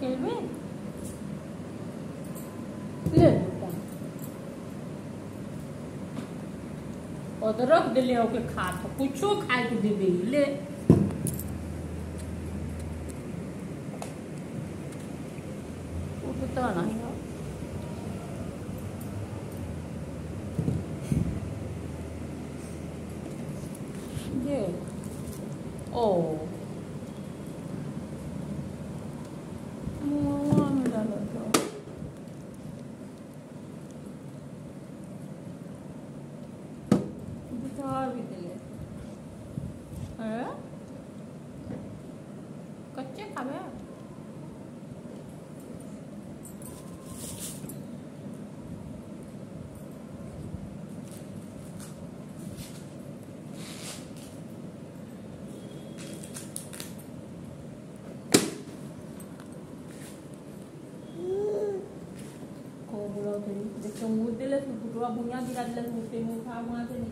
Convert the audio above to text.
तेल में? ले। अदरक दिले ओके खा तो कुछो खाए तो के देबे ले। उठता तो नहीं हो। ये। ओ। 저 밑에. 에? 같이 가면. Lo que de que un útil es un futuro abuña dirá de las mujeres mujer más de mi